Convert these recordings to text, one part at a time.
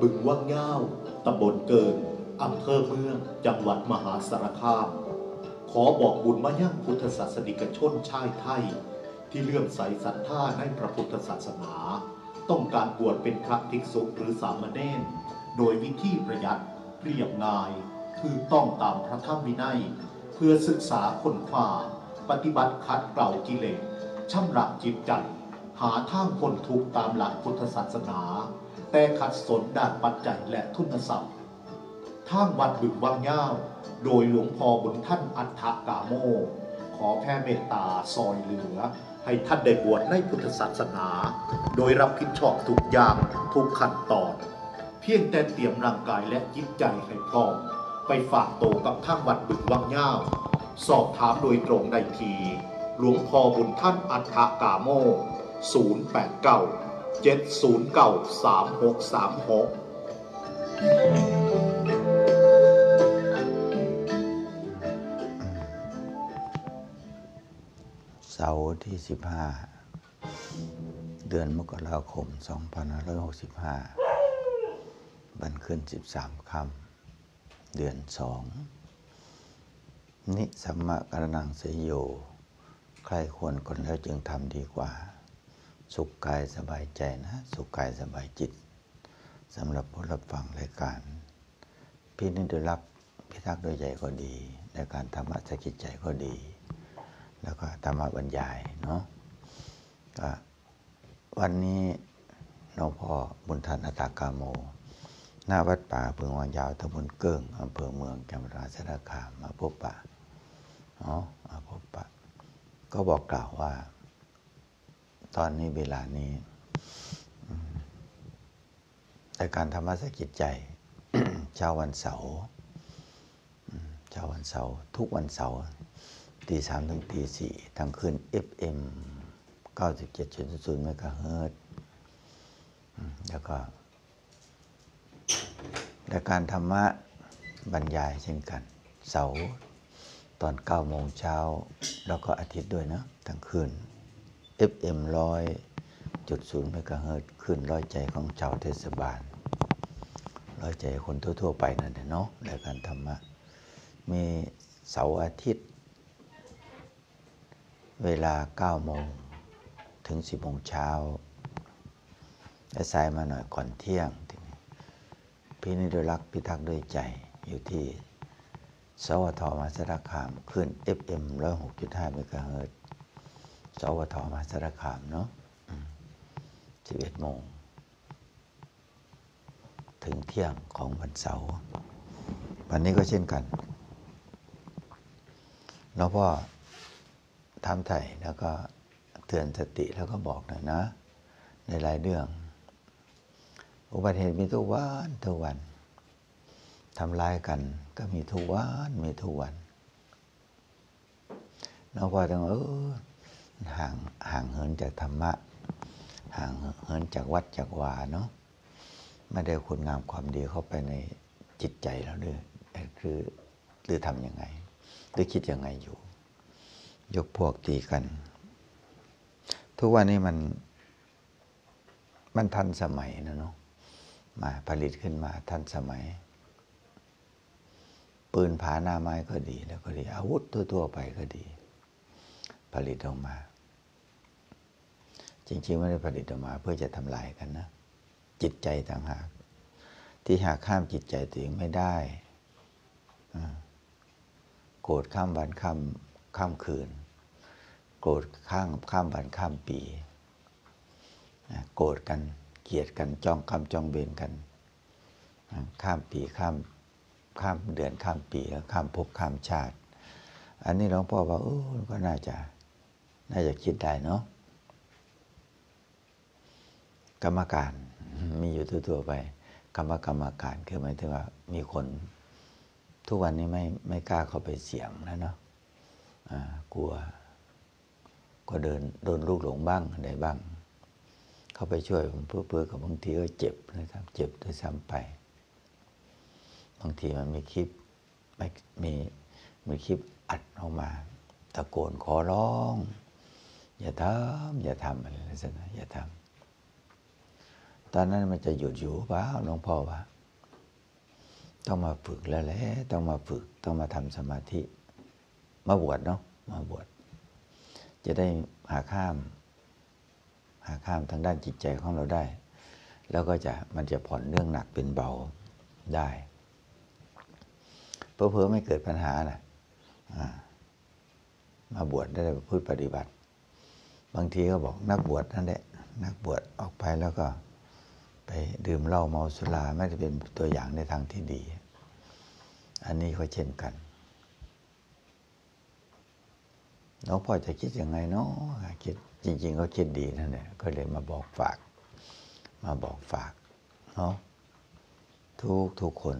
บึงว่างง่าวตำบลเกินอำเภอเมือง จังหวัดมหาสารคาม ขอบอกบุญมายังพุทธศาสนิกชนชายไทย ที่เลื่อมใสศรัทธาในพระพุทธศาสนา ต้องการบวชเป็นพระภิกษุหรือสามเณรโดยวิธีประหยัดเรียบง่าย คือต้องตามพระธรรมวินัย เพื่อศึกษาค้นคว้าปฏิบัติขัดเกลากิเลสชำระจิตใจหาทางพ้นทุกข์ตามหลักพุทธศาสนา แต่ขัดสนด้านปัจจัยและทุนทรัพย์ทางวัดบึงวังย่าวโดยหลวงพ่อบุญท่านอัฏฐกาโม ขอแผ่เมตตาซอยเหลือ ให้ท่านได้บวชในพุทธศาสนา โดยรับผิดชอบทุกอย่างทุกขั้นตอน เพียงแต่เตรียมร่างกายและจิตใจให้พร้อม ไปฝากโตกับทางวัดบึงวังย่าวสอบถามโดยตรงได้ที หลวงพ่อบุญท่านอัฏฐกาโม 089 709 3636เสาร์ที่15เดือนมกราคม2565บันขึ้น13คำเดือน2นิสัมมะกรนังเสยโย ใครควรคนแล้วจึงทำดีกว่า สุขกายสบายใจนะ สุขกายสบายจิตสำหรับผู้รับฟังรายการ พี่นึกได้รับพิทักษ์โดยใจก็ดีในการธรรมะสกิจใจก็ดี แล้วก็ธรรมะบรรยายเนาะก็วันนี้หลวงพ่อบุญทันอัตากาโม หน้าวัดป่าเพืองวังยาวตำบลเกิ้งอำเภอเมืองจังหวัดมหาสารคามมาพบปะเนาะมาพบปะ ก็บอกกล่าวว่า ตอนนี้เวลานี้อืมในการธรรมะสกิจใจ เช้าวันเสาร์เช้าวันเสาร์ทุกวันเสาร์ตีสามถึงตีสี่ทางคืน FM 97.0เมกะเฮิรตซ์อืมแล้วก็รายการธรรมะบรรยายเช่นกัน เสาร์ตอน9โมงเช้า แล้วก็อาทิตย์ด้วยนะทางคืน FM 100.0เมกะเฮิรตซ์คืนร้อยใจของชาวเทศบาล ร้อยใจคนทั่ว ๆ ไปนั่นเนาะรายการธรรมะ มีเสาร์อาทิตย์ เวลา 9 โมง ถึง 10 โมงเช้าและสายมาหน่อยก่อนเที่ยง พี่นิดรักษ์พิทักษ์ด้วยใจอยู่ที่สวทมาสารคามขึ้น FM 106.5เมกะเฮิรต สวทมาสารคามเนาะอืม11โมง ถึงเที่ยงของวันเสาร์ วันนี้ก็เช่นกันแล้วก็ทำไถ่แล้วก็เตือนสติแล้วก็บอกหน่อยนะ ในหลายเรื่อง อุบัติเหตุมีทุกวันทุกวันทำร้ายกัน ก็มีทุกวันมีทุกวันเราก็ต้องเออ ห่างห่างเหินจากธรรมะ ห่างเหินจากวัดจากวาเนาะไม่ได้คุณงามความดีเข้าไปในจิตใจเราด้วยคือหรือทำยังไง หรือคิดยังไงอยู่ ยกพวกตีกัน ทุกวันนี้มัน มันทันสมัยนะเนาะมาผลิตขึ้นมาทันสมัย ปืนผาหน้าไม้ก็ดีแล้วก็ดี อาวุธทั่วๆไปก็ดี ผลิตออกมา จริงๆไม่ได้ผลิตออกมา เพื่อจะทำลายกันนะ จิตใจต่างหาก ที่หากข้ามจิตใจตัวเองไม่ได้โกรธข้ามวันข้ามข้ามคืน โกรธข้ามข้ามวันข้ามปี โกรธกันเกลียดกันจ้องคำจ้องเบนกัน ข้ามปีข้ามข้ามเดือนข้ามปีแล้วข้ามภพข้ามชาติ อันนี้หลวงพ่อว่าโอ้ก็น่าจะ น่าจะคิดได้เนาะกรรมการมีอยู่ทั่วๆไปคำว่ากรรมการคือหมายถึงว่ามีคน ทุกวันนี้ไม่ไม่กล้าเข้าไปเสี่ยงแล้วเนาะอ่ากลัวก็เดินโดนลูกหลงบ้างอะไรบ้าง เข้าไปช่วยผมเพื่อกับบางทีก็เจ็บนะครับ เจ็บด้วยซ้ำไป บางทีมันมีคลิปไม่มีมีคลิปอัดออกมา ตะโกนขอร้อง อย่าทำอย่าทำอะไรลักษณะอย่าทำตอนนั้นมันจะหยุดอยู่เปล่าหลวงพ่อว่าต้องมาฝึกแล้วแหละต้องมาฝึกต้องมาทำสมาธิ มาบวชเนาะมาบวชจะได้หาข้าม หาข้ามทางด้านจิตใจของเราได้ แล้วก็จะมันจะผ่อนเรื่องหนักเป็นเบาได้เพอเพอไม่เกิดปัญหานะมาบวชได้พูดปฏิบัติ บางทีก็บอกนักบวชนั่นแหละนักบวชออกไปแล้วก็ไปดื่มเหล้าเมาสุราไม่ได้เป็นตัวอย่างในทางที่ดี อันนี้ก็เช่นกันน้องพ่อจะคิดยังไงเนาะคิดจริง ๆ ก็คิดดีนั่นแหละก็เลยมาบอกฝาก มาบอกฝากเนาะทุกทุกคน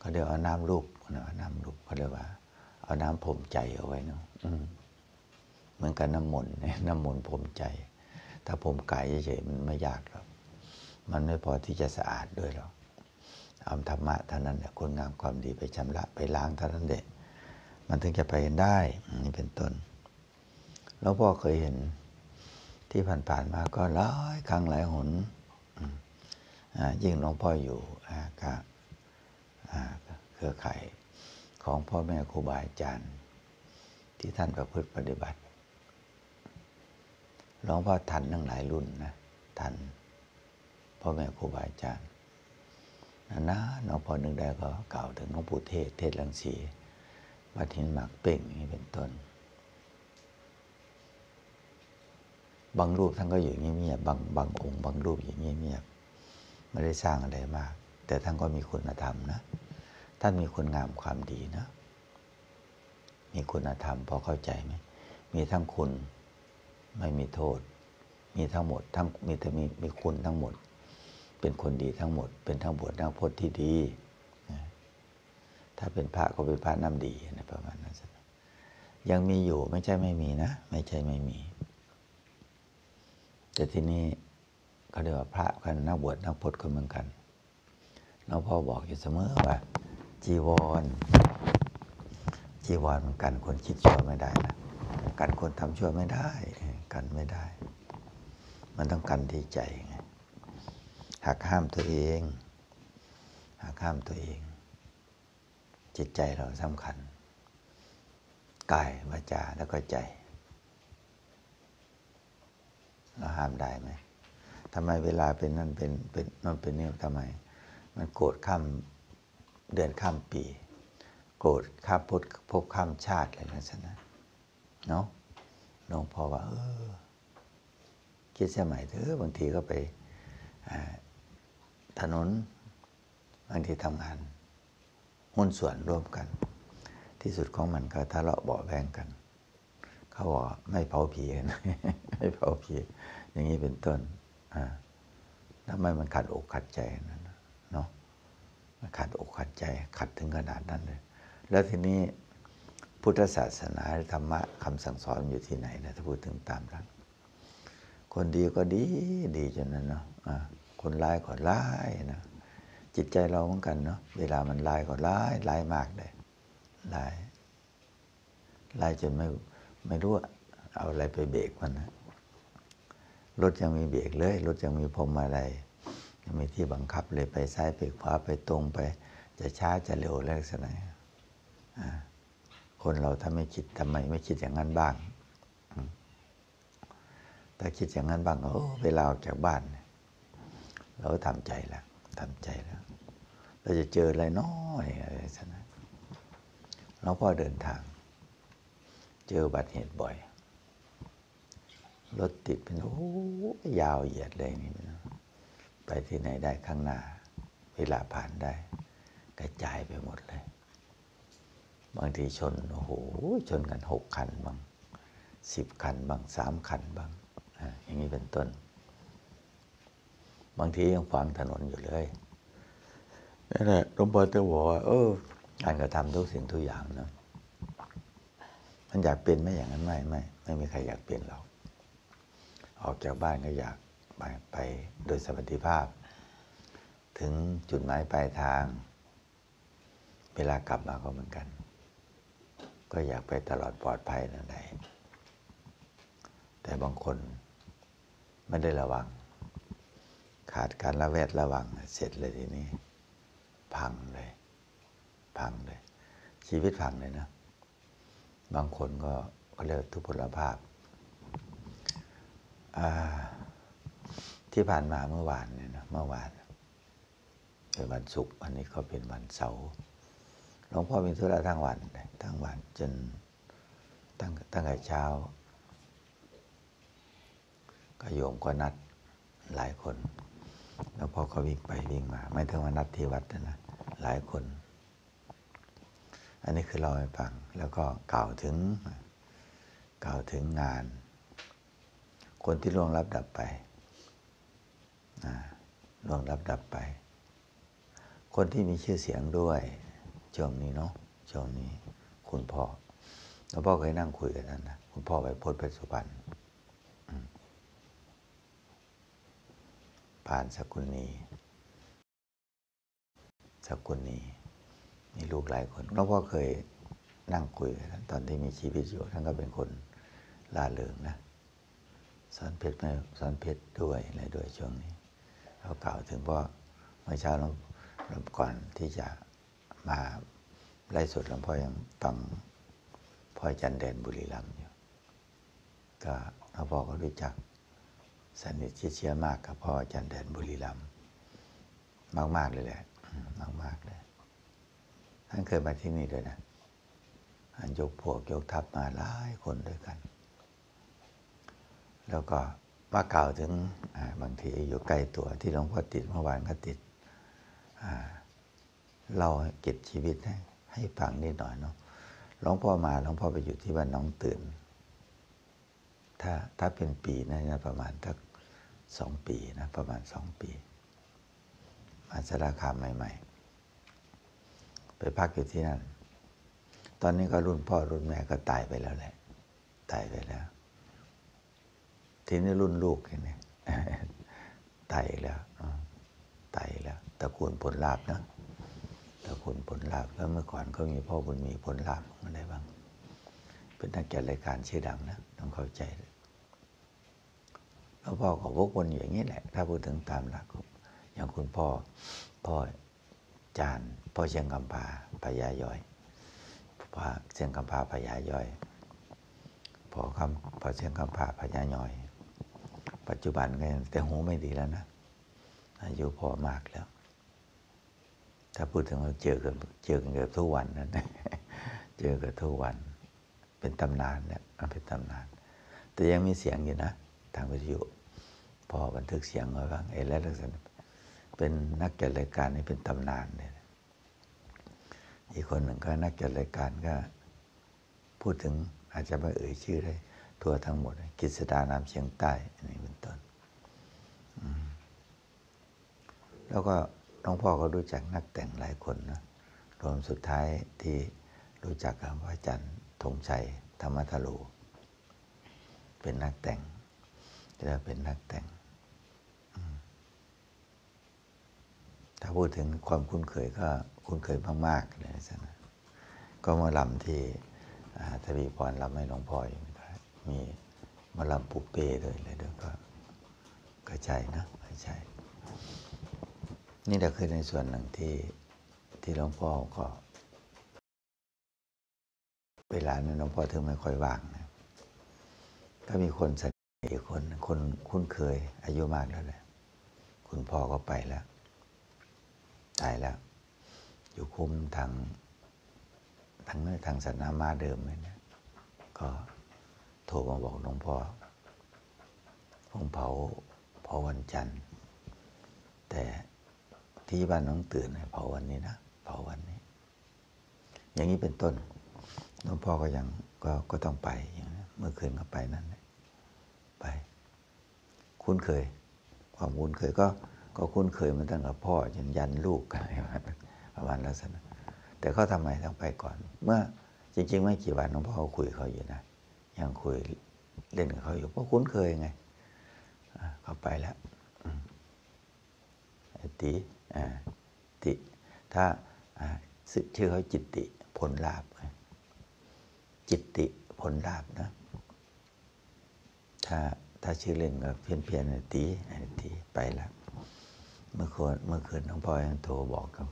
ก็เดี๋ยวเอาน้ำลูกนะน้ำลูกเขาเรียกว่า เอาน้ำผมใจเอาไว้เนาะ เหมือนกับน้ำมนต์น้ำมนต์ผมใจ ถ้าผมกายเฉยๆมันไม่ยากหรอกมันไม่พอที่จะสะอาดด้วยหรอกเอาธรรมะเท่านั้นแหละคนงามความดีไปชำระไปล้างเท่านั้นเด็มันถึงจะไปเห็นได้นี่เป็นต้นแล้วพ่อเคยเห็นที่ผ่านๆมาก็หลายครั้งหลายหนยิ่งหลวงพ่ออยู่ก็เครือข่ายของพ่อแม่ครูบาอาจารย์ ที่ท่านประพฤติปฏิบัติ หลวงพ่อทันทั้งหลายรุ่นนะทันพ่อแม่ครูบาอาจารย์นะนะน้องพอนึกได้ก็กล่าวถึงหลวงปู่เทศ เทศลังสีวัดหินหมากเป่งนี่เป็นต้น บางรูปท่านก็อยู่เงียบๆบางบางองค์บางรูปอย่างเงียบๆไม่ได้สร้างอะไรมาก แต่ท่านก็มีคุณธรรมนะท่านมีคุณงามความดีนะ มีคุณธรรมพอเข้าใจไหมมีทั้งคุณ ไม่มีโทษ มีทั้งหมดทั้งมีแต่มีมีคุณทั้งหมด เป็นคนดีทั้งหมด เป็นทั้งบวชทั้งพจน์ที่ดี ถ้าเป็นพระก็เป็นพระน้ำดีนะประมาณนั้นยังมีอยู่ไม่ใช่ไม่มีนะ ไม่ใช่ไม่มี แต่ที่นี้เขาเรียกว่าพระกันนักบวชนักพจน์คนเหมือนกันหลวงพ่อบอกอยู่เสมอว่า จีวร จีวรมันกันคนคิดชั่วไม่ได้นะกันคนทำชั่วไม่ได้ กันไม่ได้ มันต้องกันที่ใจไงหักห้ามตัวเองหักห้ามตัวเอง จิตใจเราสำคัญ กายวาจาแล้วก็ใจ เราห้ามได้ไหมทำไมเวลาเป็นนั่นเป็นเป็นนั่นเป็นนี่ทำไม มันโกรธข้ามเดือนข้ามปี โกรธข้ามพุทธพบข้ามชาติอะไรนั่นนะเนาะ หลวงพ่อว่าเออคิดสมัยเถอะบางทีก็ไปถนนบางทีทำงานหุ้นส่วนร่วมกัน ที่สุดของมันก็ทะเลาะเบาแวงกัน เขาบอกไม่เผาผีกันไม่เผาผีอย่างนี้เป็นต้นอ่าทำไมมันขัดอกขัดใจนั่นเนาะขัดอกขัดใจขัดถึงขนาดนั้นเลย แล้วทีนี้ พุทธศาสนาธรรมะคำสั่งสอนอยู่ที่ไหนนะถ้าพูดถึงตามนั้นคนดีก็ดีดีจนนั้นเนาะคนร้ายก็ร้ายนะจิตใจเราเหมือนกันเนาะเวลามันร้ายก็ร้ายร้ายมากเลยร้ายร้ายจนไม่ไม่รู้เอาอะไรไปเบรกมันนะรถยังมีเบรกเลยรถยังมีพรมอะไรยังมีที่บังคับเลยไปซ้ายไปขวาไปตรงไป จะช้าจะเร็วอะไรสักหน่อย คนเราถ้าไม่คิดทำไมไม่คิดอย่างนั้นบ้าง ถ้าคิดอย่างนั้นบ้างโอ้เวลาออกจากบ้าน เราทำใจแล้วทำใจแล้ว เราจะเจออะไรน้อยอะไรสักนะเราพ่อเดินทาง เจอบัติเหตุบ่อย รถติดเป็นโอ้ยาวเหยียดเลยนี่ไปที่ไหนได้ข้างหน้า เวลาผ่านได้ กระจายไปหมดเลย บางทีชนโอ้โหชนกันหกคันบางสิบคันบางสามคันบางอย่างนี้เป็นต้น บางทียังฟังถนนอยู่เลยนั่นแหละหลวงพ่อจะบอกว่า เออการกระทำทุกสิ่งทุกอย่างนะมันอยากเป็นไม่อย่างนั้นไม่ไม่ไม่มีใครอยากเป็นหรอกออกจากบ้านก็อยากไปไปโดยสวัสดิภาพ ถึงจุดหมายปลายทาง เวลากลับมาก็เหมือนกัน ก็อยากไปตลอดปลอดภัยนั่นแหละแต่บางคนไม่ได้ระวัง ขาดการระแวดระวังเสร็จเลยทีนี้ พังเลย พังเลย ชีวิตพังเลยนะ บางคนก็ก็เรียกทุพพลภาพที่ผ่านมาเมื่อวานเนี่ยนะเมื่อวานเป็นวันศุกร์วันนี้ก็เป็นวันเสาร์ หลวงพ่อมีธุระทั้งวันทั้งวันจนตั้งตั้งแต่เช้า ก็โยมก็นัดหลายคน แล้วพ่อเขาวิ่งไปวิ่งมา ไม่ถึงว่านัดที่วัดนะหลายคน อันนี้คือเราให้ฟัง แล้วก็กล่าวถึงกล่าวถึงงาน คนที่ล่วงรับดับไปล่วงรับดับไป คนที่มีชื่อเสียงด้วย ช่วงนี้เนาะช่วงนี้ คุณพ่อแล้วพ่อเคยนั่งคุยกันนั่นนะคุณพ่อไปพจน์เพชรสุพรรณผ่านสกุลนีสกุลนีมีลูกหลายคนแล้วพ่อเคยนั่งคุยกันตอนที่มีชีวิตอยู่ท่านก็เป็นคนลาเริงนะสอนเพชรไม่สอนเพชรด้วยอะไรด้วยช่วงนี้เขากล่าวถึงพ่อเมื่อเช้าเราก่อนที่จะ มาไล่สดหลวงพ่อยังฟังพ่อจันแดนบุรีรัมย์อยู่ก็หลวงพ่อก็รู้จักสนิทเชื่อมากกับพ่อจันแดนบุรีรัมย์มาก ๆ เลยแหละมาก ๆ เลย ท่านเคยมาที่นี่ด้วยนะท่านยกพวกยกทัพมาหลายคนด้วยกัน แล้วก็มากล่าวถึงบางทีอยู่ใกล้ตัวที่หลวงพ่อติดเมื่อวานก็ติด เราเก็บชีวิตให้ให้ฟังนิดหน่อยเนาะหลวงพ่อมาหลวงพ่อไปอยู่ที่บ้านน้องตื่น ถ้าถ้าเป็นปีนะประมาณทักสองปีนะประมาณสองปี มาสารคามใหม่ ๆ ไปพักอยู่ที่นั่น ตอนนี้ก็รุ่นพ่อรุ่นแม่ก็ตายไปแล้วแหละ ตายไปแล้ว ทีนี้รุ่นลูกเนี่ยตายแล้วตายแล้วตระกูลผลลาบนะ ตระกูลผลลาบแล้วเมื่อก่อนเขามีพ่อบุญมีผลลาบอะไรบ้าง เป็นนักจัดรายการชื่อดังนะต้องเข้าใจแล้วพ่อก็วกวนอย่างนี้แหละ ถ้าพูดถึงตามหลักอย่างคุณพ่อพ่อจานพ่อเชียงกำพาพญาย่อยพ่อเชียงกำพาพญาย่อยพ่อคำพ่อเชียงกำพาพญาย่อย ปัจจุบันก็แต่หูไม่ดีแล้วนะอายุพอมากแล้ว ถ้าพูดถึงเราเจอกันเจอกันเกือบทุกวันนั่นเจอกันทุกวัน เป็นตำนานเนี่ยเป็นตำนาน แต่ยังมีเสียงอยู่นะ ทางวิทยุพอบันทึกเสียงไว้บ้างเอแล้วลักษณะเป็นนักจัดรายการนี่เป็นตำนานเนี่ยอีกคนหนึ่งก็นักจัดรายการก็พูดถึงอาจจะไม่เอ่ยชื่อได้ทั่วทั้งหมด กิษดานามเชียงใต้นี่เป็นต้นแล้วก็ หลวงพ่อก็รู้จักนักแต่งหลายคนนะรวมสุดท้ายที่รู้จักกับพระอาจารย์ธงชัยธรรมทโลเป็นนักแต่งจะเป็นนักแต่ง ถ้าพูดถึงความคุ้นเคยก็คุ้นเคยมากๆเลยนะก็มาลำที่ทวีพรลำให้หลวงพ่ออยู่มีมาลำปุเป้ด้วยเลยเดี๋ยวก็ก็ใช่นะใช่ นี่เดี๋ยวคือในส่วนหนึ่งที่ที่หลวงพ่อก็เวลานั้นหลวงพ่อถึงไม่ค่อยว่างนะก็มีคนสอีกคนคนคุ้นเคย อายุมากแล้วแหละคุณพ่อก็ไปแล้วตายแล้ว อยู่คุมทางทางเนื้อทางศาสนามาเดิมเลยนะก็โทรมาบอกหลวงพ่อผมเผาเผาวันจันทร์ แต่ ที่บ้านน้องตื่นเผาวันนี้นะเผาวันนี้ อย่างนี้เป็นต้นหลวงพ่อก็ยังก็ก็ต้องไปอย่างนี้เมื่อคืนก็ไปนั่นไป คุ้นเคย ความคุ้นเคยก็ก็คุ้นเคยมาตั้งแต่พ่อจนยันลูกอะไรประมาณลักษณะแต่เขาทำไมต้องไปก่อน เมื่อจริง ๆ ไม่กี่วันหลวงพ่อเขาคุยเขาอยู่นะยังคุยเล่นกับเขาอยู่เพราะคุ้นเคยไงเขาไปแล้วติ ติถ้าชื่อเขาจิตติผลลาบจิตติผลลาบนะถ้าถ้าชื่อเล่นก็เพี้ยนเพียนๆตีตีไปล้วเมื่อคืนเมื่อคืนน้องพ่อยังโทรบอกกับ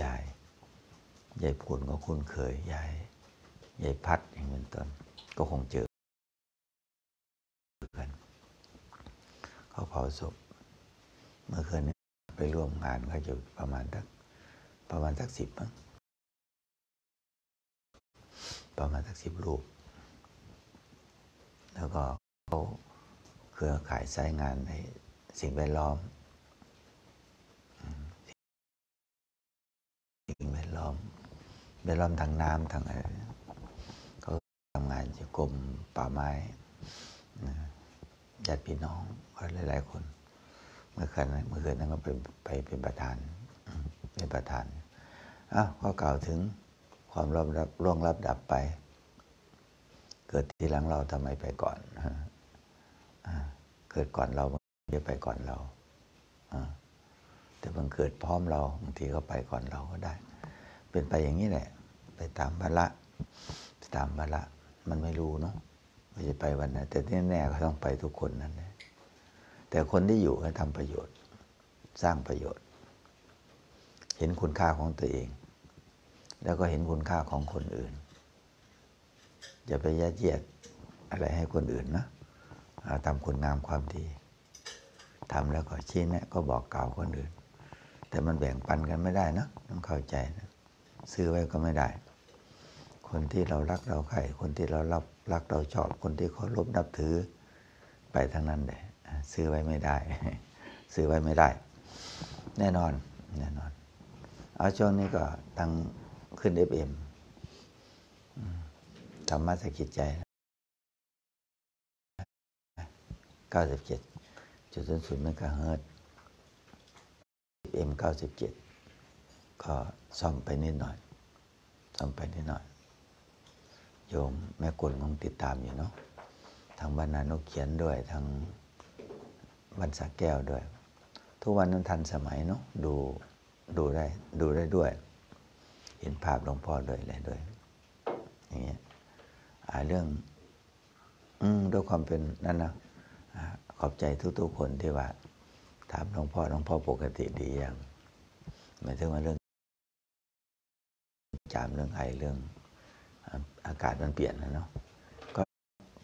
ยายยายพูนก็คุ้นเคยยายยายพัดอย่างเป็นต้นก็คงเจอกันเขาเผาศพเมื่อคืนนี้ ไปร่วมงานเขาจะประมาณสักประมาณสักสิบมั้งประมาณสักสิบรูป แล้วก็เขาเครือข่ายสายงานในสิ่งแวดล้อม สิ่งแวดล้อมแวดล้อมทางน้ำทางอะไรเขาทำงานอยู่กรมป่าไม้ญาติพี่น้องก็หลาย ๆ คน เมื่อคืนนั้นเมื่อคืนนั้นก็ไปไปเป็นประธานเป็นประธานอ้าวก็กล่าวถึงความร่วงรับร่วงรับดับไป เกิดทีหลังเราทำไมไปก่อนอเกิดก่อนเราจะไปก่อนเราอ่าแต่บางเกิดพร้อมเราบางทีก็ไปก่อนเราก็ได้ เป็นไปอย่างนี้แหละ ไปตามภาระตามภาระมันไม่รู้เนาะว่าจะไปวันไหนแต่แน่ๆก็ต้องไปทุกคนนั่นแหละ แต่คนที่อยู่ก็ทำประโยชน์ สร้างประโยชน์ เห็นคุณค่าของตัวเอง แล้วก็เห็นคุณค่าของคนอื่น อย่าไปยัดเยียดอะไรให้คนอื่นนะาทำคุณงามความดีทำแล้วก็ชี้แนะก็บอกกล่าวคนอื่น แต่มันแบ่งปันกันไม่ได้นะต้องเข้าใจนะซื้อไว้ก็ไม่ได้ คนที่เรารักเราใคร่คนที่เรารับรักเราชอบคนที่เคารพนับถือไปทั้งนั้นเลย ซื้อไว้ไม่ได้ ซื้อไว้ไม่ได้ แน่นอนแน่นอน เอาช่วงนี้ก็ตั้งขึ้น FM ธรรมะสะกิดใจเก้าสิบเจ็ดจุดศูนย์ศูนย์เมกะเฮิรตซ์เอ็มเก้าสิบเจ็ดก็ซ่อมไปนิดหน่อยซ่อมไปนิดหน่อย โยมแม่กลคงติดตามอยู่เนาะทางบรรณานกเขียนด้วยทาง บรรษาแก้วด้วย ทุกวันนั้นทันสมัยเนาะดูดูได้ดูได้ด้วย เห็นภาพหลวงพ่อด้วยอะไรด้วยอย่างเงี้ยเรื่องอืด้วยความเป็นนั่นนะขอบใจทุกๆคนที่ว่า ถามหลวงพ่อหลวงพ่อปกติดีอย่างหมายถึงว่าเรื่องจามเรื่องไอเรื่องอาอากาศมันเปลี่ยนนะเนาะก็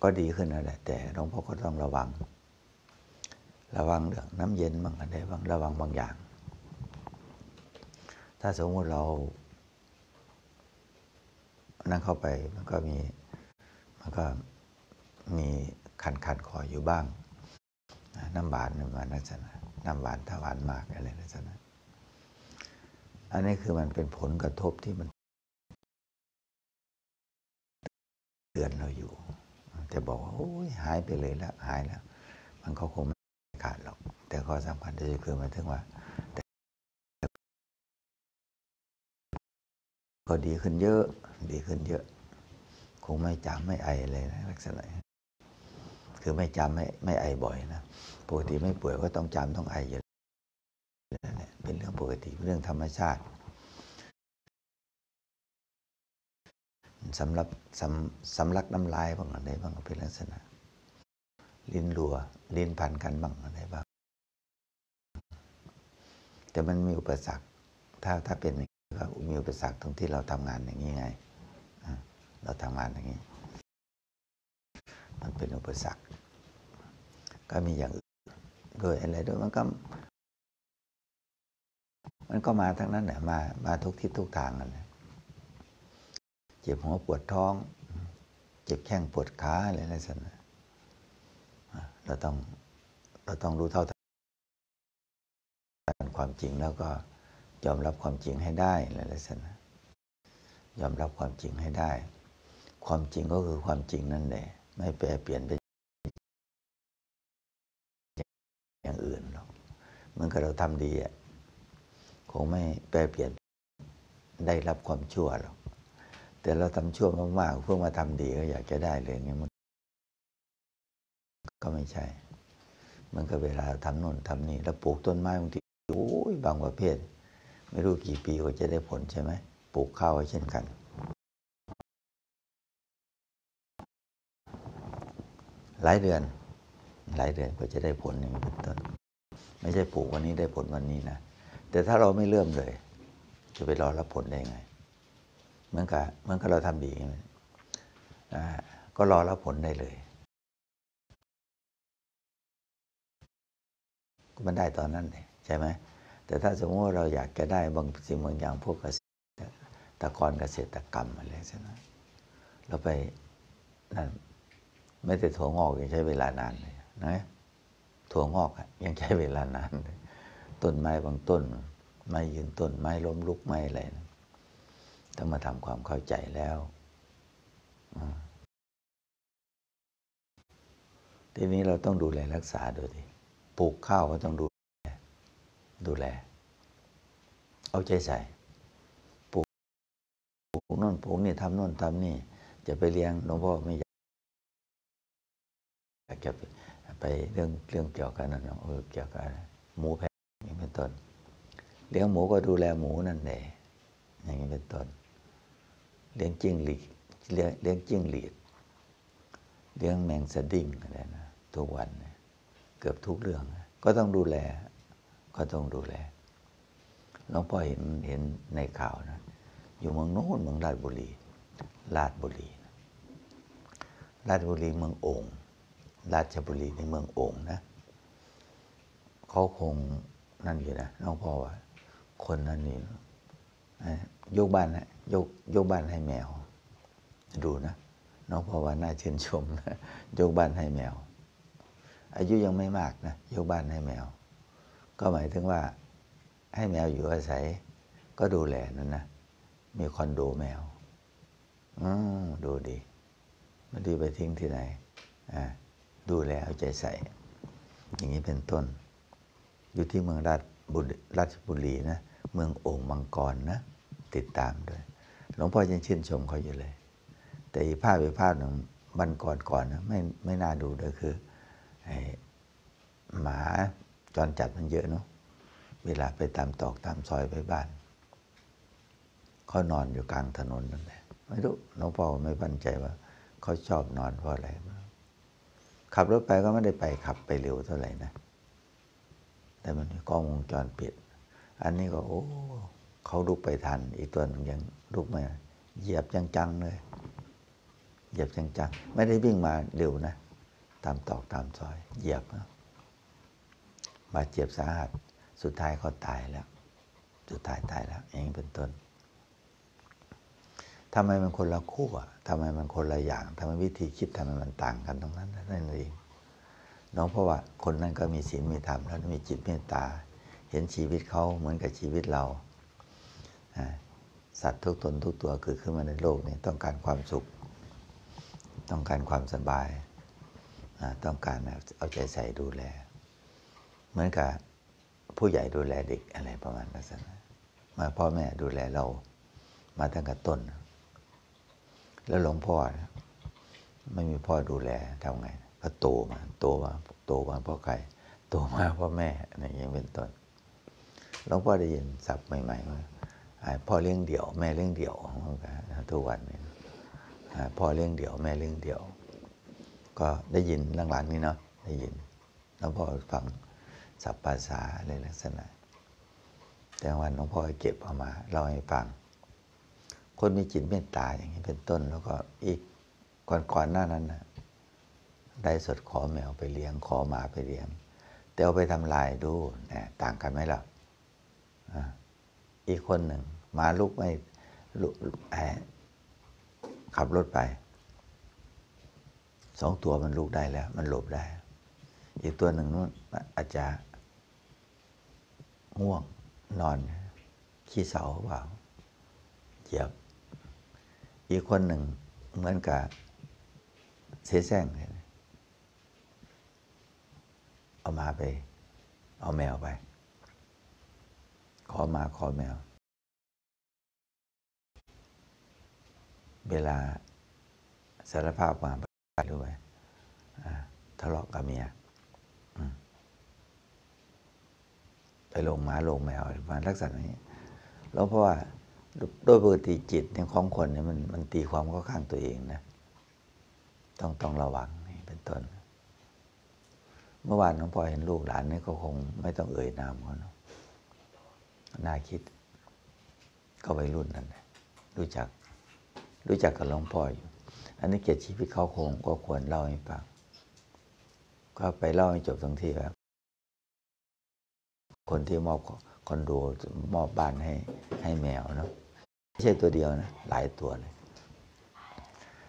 ก็ดีขึ้นนะแหละแต่หลวงพ่อก็ต้องระวัง ระวังเรื่องน้ำเย็นบางอะไรบางระวังบางอย่าง ถ้าสมมติเรา นั่งเข้าไปมันก็มีมันก็มีคันคันคออยู่บ้างนะน้ำหวานมันมาลักษณะน้ำหวานถ้าหวานมากอะไรลักษณะอันนี้คือมันเป็นผลกระทบที่มันเตือนเราอยู่ แต่บอกว่าโอ้ยหายไปเลยแล้วหายแล้ว มันก็คง ขาดหรอก แต่ข้อสำคัญที่สุดคือหมายถึงว่าก็ดีขึ้นเยอะ ดีขึ้นเยอะ คงไม่จำไม่ไอเลยนะลักษณะคือไม่จำไม่ไม่ไอบ่อยนะปกติไม่ป่วยก็ต้องจำต้องไออยู่เป็นเรื่องปกติเรื่องธรรมชาติสำหรับสำสำลักน้ำลายบ้างอะไรบ้างเป็นลักษณะ ลิ้นรัว ลิ้นพันกันบ้างอะไรบ้าง แต่มันมีอุปสรรค ถ้าถ้าเป็นอย่างนี้ก็มีอุปสรรคตรงที่เราทำงานอย่างนี้ไง เราทำงานอย่างนี้ มันเป็นอุปสรรค ก็มีอย่างอื่นด้วยอะไรด้วยมันก็มันก็มาทั้งนั้นแหละมามาทุกทิศทุกทางกันเลยเจ็บหัวปวดท้อง เจ็บแข้งปวดขาอะไรลักษณะอ่า เราต้องเราต้องรู้เท่าทันความจริงแล้วก็ยอมรับความจริงให้ได้ในลักษณะยอมรับความจริงให้ได้ ความจริงก็คือความจริงนั่นแหละ ไม่แปรเปลี่ยนไปอย่างอื่นหรอกเหมือนกับเราทำดีอะคงไม่แปรเปลี่ยนได้รับความชั่วหรอกแต่เราทำชั่วมากๆเพื่อมาทำดีก็อยากจะได้เลยเนี่ยมัน ก็ไม่ใช่ มันก็เวลาทำโน่นทำนี่ แล้วปลูกต้นไม้บางทีโอ้ยบางประเภท ไม่รู้กี่ปีก็จะได้ผลใช่ไหมปลูกข้าวเช่นกัน หลายเดือน หลายเดือนก็จะได้ผลอย่างนี้เป็นต้น ไม่ใช่ปลูกวันนี้ได้ผลวันนี้นะ แต่ถ้าเราไม่เริ่มเลย จะไปรอรับผลได้ไง เหมือนกับเหมือนกับเราทำดีก็รอรับผลได้เลย มันได้ตอนนั้นเลยใช่ไหมแต่ถ้าสมมติว่าเราอยากจะได้บางสิ่งบางอย่างพวกเกษตรกรเกษตรกรรมอะไรใช่ไหมเราไปนั่นไม่แต่ถั่วงอกยังใช้เวลานานเลยนะถั่วงอกยังใช้เวลานานเลยต้นไม้บางต้น ไม้ยืนต้นไม้ล้มลุกไม้อะไรนะต้องมาทำความเข้าใจแล้วทีนี้เราต้องดูแลรักษาดูดิ ปลูกข้าวก็ต้องดูดูแล เอาใจใส่ปลูกปลูกนู่นปลูกนี่ทำนู่นทำนี่ จะไปเลี้ยงหลวงพ่อไม่อยากจะไปเรื่องเรื่องเกี่ยวกันนั่นเออเกี่ยวกับหมูแพะอย่างเป็นต้นเลี้ยงหมูก็ดูแลหมูนั่นแหละอย่างนี้เป็นต้นเลี้ยงจิ้งหรีดเลี้ยงจิ้งหรีดเลี้ยงแมงสดิ้งอะไรนะทุกวัน เกือบทุกเรื่อง ก็ต้องดูแล ก็ต้องดูแลหลวงพ่อเห็นเห็นในข่าวนะ อยู่เมืองโน้นเมืองราชบุรีราชบุรีราชบุรีเมืององค์ราชบุรีในเมืององค์นะเขาคงนั่นอยู่นะหลวงพ่อว่า คนนั้นนี่ยกบ้านนะยกยกบ้านให้แมว ดูนะน้องพ่อว่าน่าเชื่นชมนะยกบ้านให้แมว อายุยังไม่มากนะยกบ้านให้แมว ก็หมายถึงว่าให้แมวอยู่อาศัย ก็ดูแลนั่นนะมีคอนโดแมวอืมดูดีมันดีไปทิ้งที่ไหนอ่าดูแลเอาใจใส่ อย่างนี้เป็นต้น อยู่ที่เมืองราชบุรีราชบุรีนะเมืองโอ่งมังกรนะ ติดตามด้วย หลวงพ่อยังชื่นชมเขาอยู่เลย แต่อีภาพอีภาพหนึ่งบันก่อนก่อนนะไม่ไม่น่าดูเลยคือ หมาจรจัดมันเยอะเนาะเวลาไปตามตอกตามซอยไปบ้านเขานอนอยู่กลางถนนนั่นแหละไม่รู้หลวงพ่อไม่มั่นใจว่าเขาชอบนอนเพราะอะไรขับรถไปก็ไม่ได้ไปขับไปเร็วเท่าไหร่นะ แต่มันกล้องวงจรปิด อันนี้ก็โอ้เขาลุกไปทัน อีกตัวนึงยังลุกมาเหยียบจังๆเลย เหยียบจังๆ ไม่ได้วิ่งมาเร็วนะ ตามตอกตามซอย เหยียบบาดเจ็บสาหัส สุดท้ายเขาตายแล้ว สุดท้ายตายแล้วอย่างนี้เป็นต้นทำไมมันคนละคู่อะทำไมมันคนละอย่างทำไมวิธีคิดทำไมมันต่างกันตรงนั้นนั่นเองน้องเพราะว่าคนนั้นก็มีศีลมีธรรมแล้วมีจิตเมตตา เห็นชีวิตเขาเหมือนกับชีวิตเราสัตว์ทุกตนทุกตัวเกิดขึ้นมาในโลกนี้ต้องการความสุข ต้องการความสบาย ต้องการเอาใจใส่ดูแล เหมือนกับผู้ใหญ่ดูแลเด็กอะไรประมาณนั้นมาพ่อแม่ดูแลเรามาตั้งแต่ต้น แล้วหลวงพ่อไม่มีพ่อดูแลทำไง ก็โตมาโตมาโตมาพ่อใครโตมาพ่อแม่อะไรอย่างนี้เป็นต้นหลวงพ่อได้ยินศัพท์ใหม่ๆว่าพ่อเลี้ยงเดี่ยว แม่เลี้ยงเดี่ยวทุกวันนี้พ่อเลี้ยงเดี่ยว แม่เลี้ยงเดี่ยว ก็ได้ยินหลังๆนี้เนาะได้ยินหลวงพ่อฟังสัพภาษาอะไรลักษณะ แต่วันหลวงพ่อเก็บเอามาเล่าให้ฟัง คนมีจิตเมตตาอย่างนี้เป็นต้น แล้วก็อีกก่อนๆหน้านั้นนะได้สดขอแมวไปเลี้ยงขอหมาไปเลี้ยง แต่เอาไปทำลายดูนะต่างกันไหมล่ะอีกคนหนึ่งมาลุกไม่ลุกขับรถไป สองตัวมันลูกได้แล้ว มันหลบได้ อีกตัวหนึ่งนู้นอาจจะง่วงนอน ขี้เสาเปล่าเหยียบ อีกคนหนึ่งเหมือนกับเสแสร้งเอามาไป เอาแมวไป ขอมาขอแมว เวลาสารภาพมา รู้ไหมทะเลาะกับเมียไปลงหมาลงแมวมาลักษณะนี้ แล้วเพราะว่าโดยปกติจิตในของคนเนี่ยมันมันตีความเข้าข้างตัวเองนะ ต้องต้องระวังนี่เป็นต้น เมื่อวานหลวงพ่อเห็นลูกหลานนี่ก็คงไม่ต้องเอ่ยนามเขาเนาะน่าคิด ก็วัยรุ่นนั่นแหละรู้จัก รู้จักกับหลวงพ่ออยู่ อันนี้เกียรติชีวิตเขาคงก็ควรเล่าให้ฟังก็ไปเล่าให้จบตรงที่แบบคนที่มอบคอนโดมอบบ้านให้ให้แมวเนาะไม่ใช่ตัวเดียวนะ หลายตัวเลย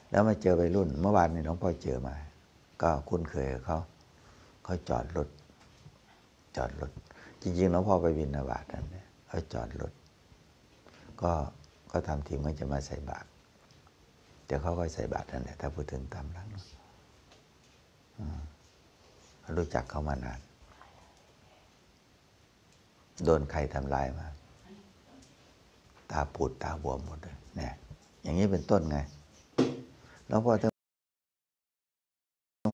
แล้วมาเจอวัยรุ่น เมื่อวานนี้หลวงพ่อเจอมา ก็คุ้นเคยเขาเขาจอดรถจอดรถจริงๆหลวงพ่อไปบินนาบาตนั่นเนี่ยเขาจอดรถก็ก็ทำทีมันจะมาใส่บาตร ดี๋ยวเขาก็ใส่บาตรนั่นแหละถ้าพูดถึงตามหลังรู้จักเขามานาน โดนใครทำลายมา ตาปูดตาบวมหมดเลยเนี่ยอย่างนี้เป็นต้นไง แล้วพอถึง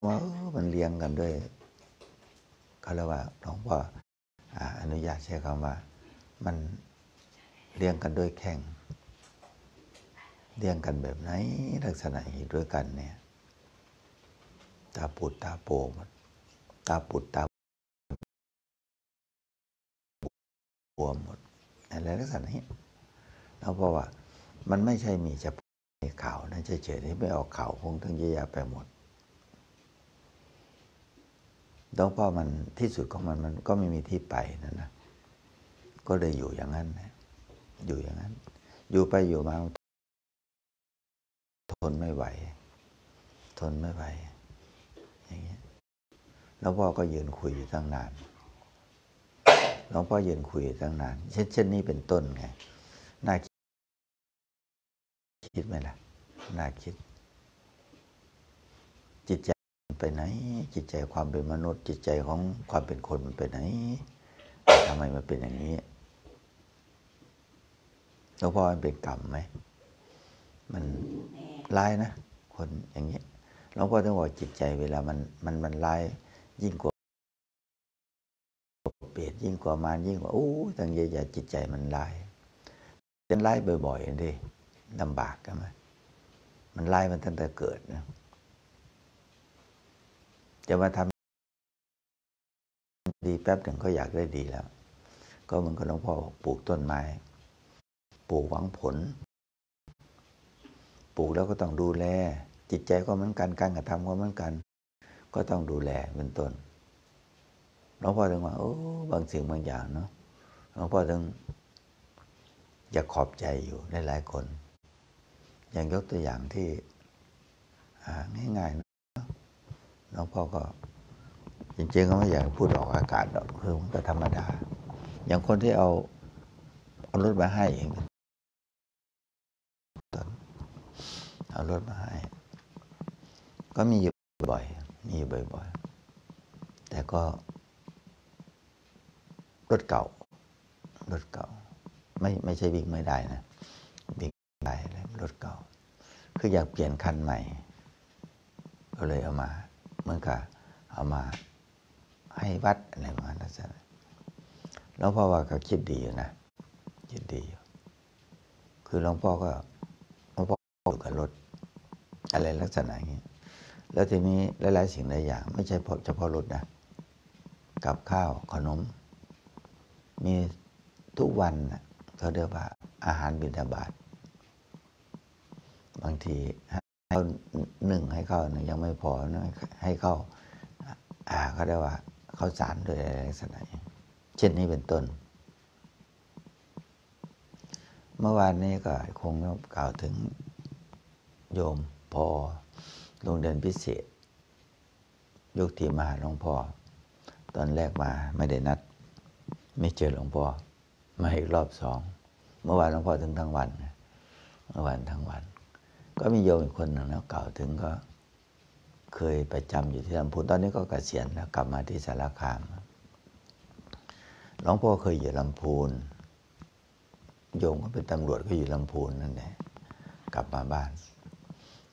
ว่ามันเลี้ยงกันด้วยเขาเรียกว่าหลวงพ่ออนุญาตใช้คำว่า มันเลี้ยงกันด้วยแข่ง เลี้ยงกันแบบไหนลักษณะนี้ด้วยกันเนี่ย ตาปุดตาโปมตาปุดตาบวมหมดอะไรลักษณะนี้แล้วเพราะว่ามันไม่ใช่มีเฉพาะในข่าวนะเฉยๆที่ไม่ออกข่าวคงทั้งเยอะแยะไปหมดแล้วพอมันที่สุดของมันมันก็ไม่มีที่ไปนั่นนะก็เลยอยู่อย่างนั้นนะอยู่อย่างนั้น อยู่ไปอยู่มา ทนไม่ไหว ทนไม่ไหว อย่างนี้ยหลวงพ่อก็ยืนคุยอยู่ตั้งนานหลวงพ่อยืนคุยตั้งนาน เช่นเช่นนี้เป็นต้นไง น่าคิดไหมล่ะ น่าคิด จิตใจไปไหน จิตใจความเป็นมนุษย์ จิตใจของความเป็นคนมันไปไหนทำไมมันเป็นอย่างนี้หลวงพ่อมันเป็นกรรมไหม มัน ร้ายนะ คนอย่างนี้หลวงพ่อต้องบอกจิตใจเวลามันมันมันร้ายยิ่งกว่าเปรตยิ่งกว่ามารยิ่งกว่าโอ้ตั้งเยอะๆจิตใจมันร้ายเป็นร้ายบ่อยๆดิลำบากกันไหมมันร้ายมันตั้งแต่เกิดนะจะมาทำดีแป๊บหนึ่งก็อยากได้ดีแล้ว ก็มันก็หลวงพ่อปลูกต้นไม้ ปลูกหวังผล ปลูกแล้วก็ต้องดูแล จิตใจก็เหมือนกันการกระทำก็เหมือนกัน ก็ต้องดูแลเป็นต้นหลวงพ่อถึงว่าโอ้บางสิ่งบางอย่างเนาะหลวงพ่อถึงอยากขอบใจอยู่ในหลายคน อย่างยกตัวอย่างที่ง่ายๆนะหลวงพ่อก็ จริงๆก็ไม่อยากพูดออกอากาศหรอกคือมันก็ธรรมดา อย่างคนที่เอาเอารถมาให้เอง เอารถมาให้ ก็มีอยู่บ่อย มีอยู่บ่อยๆ แต่ก็ รถเก่า รถเก่า ไม่ไม่ใช่วิ่งไม่ได้นะวิ่งได้เลยรถเก่า คืออยากเปลี่ยนคันใหม่ ก็เลยเอามาเหมือนกับเอามาให้วัดอะไรประมาณนั้นแล้วพ่อว่าก็คิดดีอยู่นะคิดดีอยู่คือหลวงพ่อก็หลวงพ่ออยู่กับรถ อะไรลักษณะอย่างนี้ แล้วทีนี้หลายๆสิ่งหลายอย่าง ไม่ใช่เฉพาะรถนะ กับข้าวขนม มีทุกวันเขาเรียกว่าอาหารบิณฑบาตบางทีเขาหนึ่งให้เข้าหนึ่งยังไม่พอนะให้เข้าอ่าเขาเรียกว่าเข้าสารโดยอะไรลักษณะเช่นนี้เป็นต้น เมื่อวานนี้ก็คงกล่าวถึงโยม พ่อโรงเรียนพิเศษยกทีมาหาหลวงพ่อ ตอนแรกมาไม่ได้นัด ไม่เจอหลวงพ่อ มาอีกรอบสอง เมื่อวานหลวงพ่อถึงทั้งวันเมื่อวานทั้งวัน ก็มีโยมอีกคนหนึ่งแล้วกล่าถึงก็เคยประจำอยู่ที่ลำพูนตอนนี้ก็เกษียณแล้วกลับมาที่สารคามหลวงพ่อเคยอยู่ลำพูน โยมก็เป็นตำรวจก็อยู่ลำพูนนั่นแหละกลับมาบ้าน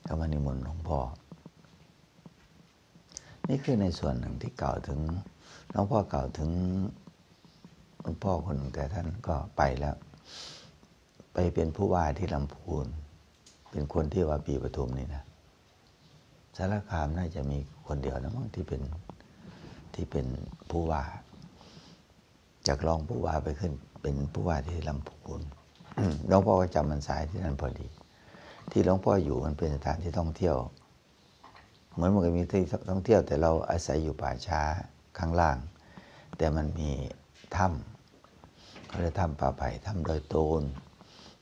ก็มานิมนต์หลวงพ่อ นี่คือในส่วนหนึ่งที่กล่าวถึงหลวงพ่อกล่าวถึงหลวงพ่อคนหนึ่งแต่ท่านก็ไปแล้ว ไปเป็นผู้ว่าที่ลำพูน เป็นคนที่ว่าปีปทุมนี่นะสารคามน่าจะมีคนเดียวนะมั้งที่เป็นทที่เป็นผู้ว่า จากรองผู้ว่าไปขึ้น เป็นผู้ว่าที่ลำพูนหลวงพ่อก็จำมันสายที่นั่นพอดี ที่หลวงพ่ออยู่มันเป็นสถานที่ท่องเที่ยว เหมือนมันก็มีที่ท่องเที่ยว แต่เราอาศัยอยู่ป่าช้าข้างล่าง แต่มันมีถ้ำเขาเรียกถ้ำป่าไผ่ถ้ำดอยโตน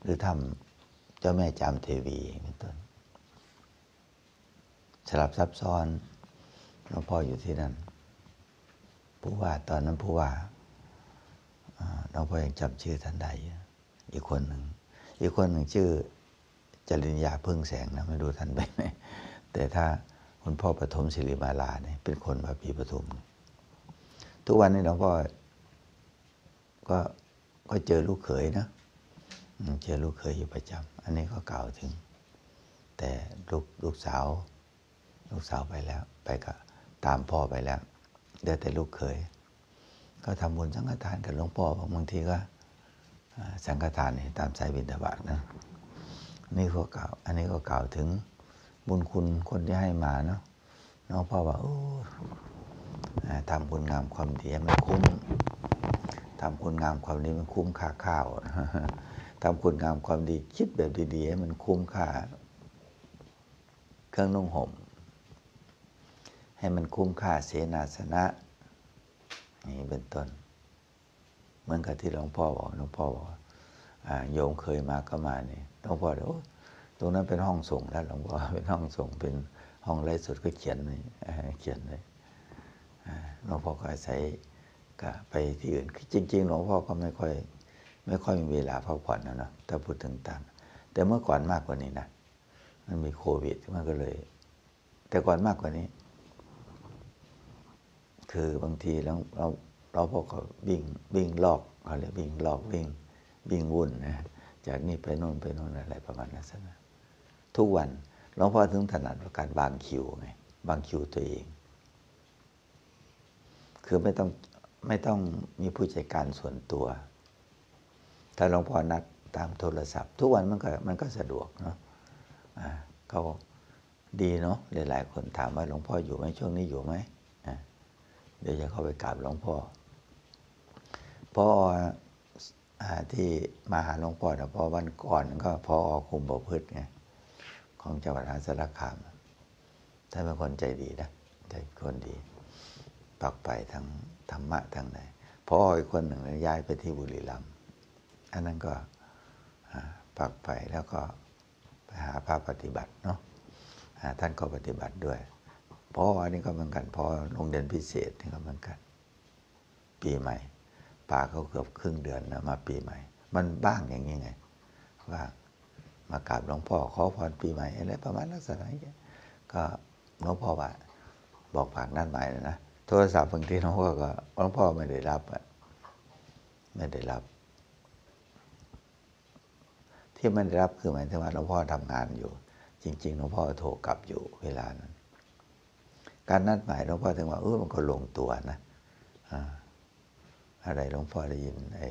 หรือถ้ำเจ้าแม่จามเทวีเป็นต้นสลับซับซ้อนหลวงพ่ออยู่ที่นั่น ผู้ว่าตอนนั้นผู้ว่าหลวงพ่อยังจำชื่อท่านได้อีกคนหนึ่งอีกคนหนึ่งชื่อ จริญญาพึ่งแสงนะไม่รู้ท่านไปไหมแต่ถ้าคุณพ่อปฐมศิริมาลาเนี่ยเป็นคนพระพีปฐมทุกวันนี้หลวงพ่อก็ก็เจอลูกเขยนะเจอลูกเขยอยู่ประจำอันนี้ก็กล่าวถึง แต่ลูกลูกสาว ลูกสาวไปแล้ว ไปก็ตามพ่อไปแล้วเดี๋ยวแต่ลูกเขยก็ทำบุญสังฆทานกับหลวงพ่อ บางทีก็สังฆทานนี่ตามสายบิณฑบาตนะ นี่ก็กล่าว อันนี้ก็กล่าวถึงบุญคุณคนที่ให้มาเนาะน้องพ่อว่าโอ้ทำคุณงามความดีมันคุ้มทำคุณงามความดีมันคุ้มค่าข้าวทำคุณงามความดีคิดแบบดีๆให้มันคุ้มค่า เครื่องนุ่งห่ม ให้มันคุ้มค่าเสนาสนะนี่เป็นต้นเหมือนกับที่หลวงพ่อบอกหลวงพ่อบอกโยมเคยมาก็มานี่ หลวงพ่อเดี๋ยวตรงนั้นเป็นห้องส่งแล้วหลวงพ่อเป็นห้องส่งเป็นห้องไร้สุดก็เขียนเลยเขียนเลยหลวงพ่อก็อาศัยก็ไปที่อื่นจริง ๆ หลวงพ่อก็ไม่ค่อย ไม่ค่อยมีเวลาพักผ่อนนะเนาะถ้าพูดถึงตามแต่เมื่อก่อนมากกว่านี้นะมันมีโควิดมันก็เลย แต่ก่อนมากกว่านี้ คือบางทีเราเราเราพอเขาวิ่งวิ่งลอกเขาเรียกวิ่งลอกวิ่งวิ่งวุ่นนะ จากนี่ไปโน่นไปโน่นอะไรประมาณนั้นนะทุกวันหลวงพ่อถึงถนัดการวางคิวไงวางคิวตัวเอง คือไม่ต้องไม่ต้องมีผู้จัดการส่วนตัว ถ้าหลวงพ่อนัดตามโทรศัพท์ ทุกวันมันก็มันก็สะดวกเนาะเขาดีเนาะหลายๆคนถามว่าหลวงพ่ออยู่ไหมช่วงนี้อยู่ไหมเดี๋ยวจะเข้าไปกราบหลวงพ่อพ่อ ที่มาหาหลวงพ่อนะพอวันก่อนก็พออคุมบพืชไงของจังหวัดอาสารคามท่านเป็นคนใจดีนะใจคนดี ปักไปทั้งธรรมะทั้งไหนพออีกคนหนึ่งย้ายไปที่บุรีรัมย์อันนั้นก็ปักไปแล้วก็ไปหาพระปฏิบัติเนาะท่านก็ปฏิบัติด้วยพออันนี้ก็เหมือนกันพอโรงเรียนพิเศษนี่ก็เหมือนกัน ปีใหม่ ป่าเขาเกือบครึ่งเดือนนะมาปีใหม่ มันบ้างอย่างนี้ไง ว่ามากราบหลวงพ่อขอพรปีใหม่อะไรประมาณลักษณะนี้ก็หลวงพ่อว่าบอกฝากนั่นหมายนะ โทรศัพท์บางทีหลวงพ่อก็หลวงพ่อไม่ได้รับอะไม่ได้รับ ที่ไม่ได้รับคือหมายถึงว่าหลวงพ่อทำงานอยู่ จริงๆหลวงพ่อโทรกลับอยู่เวลานั้น การนัดหมายหลวงพ่อถึงว่าเออมันก็ลงตัวนะอ่า อะไรหลวงพ่อได้ยินไอ้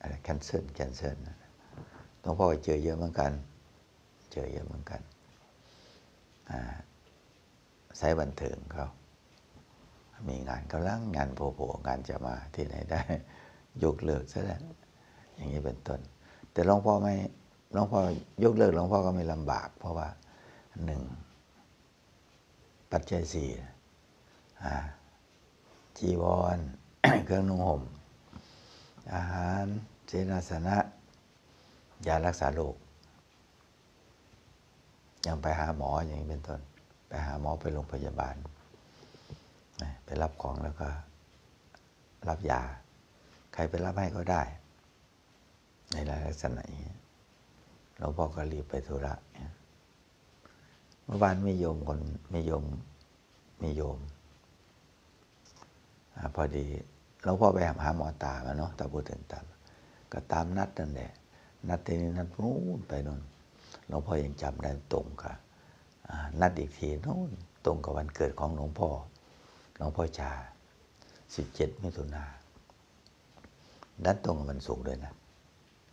อะไรแคนเซิลแคนเซิลหลวงพ่อเจอเยอะเหมือนกัน เจอเยอะเหมือนกันสายบันเทิงเขา มีงานกำลังงานโผล่งานจะมาที่ไหนได้ ยกเลิกซะแล้วอย่างนี้เป็นต้น แต่หลวงพ่อไม่หลวงพ่อยกเลิกหลวงพ่อก็ไม่ลำบาก เพราะว่าหนึ่งปัจจัยสี่จีวร เครื่องนุ่งห่ม อาหารเจนาสนะ ยารักษาโรคยังไปหาหมออย่างนี้เป็นต้น ไปหาหมอไปโรงพยาบาล ไปรับของแล้วก็ รับยา ใครไปรับให้ก็ได้ ในลักษณะนี้หลวงพ่อก็รีบไปธุระเมื่อวานมีโยมคนมีโยมมีโยม พอดีหลวงพ่อไปหาหมอตามาเนาะตาพูดถึงตามก็ตามนัดนั่นแหละนัดทีนี้นัดนู้นไปนู่นหลวงพ่อยังจำได้ตรงกับนัดอีกทีนู้นตรงกับวันเกิดของหลวงพ่อหลวงพ่อชาสิบเจ็ดมิถุนานัดตรงกับวันศุกร์ด้วยนะ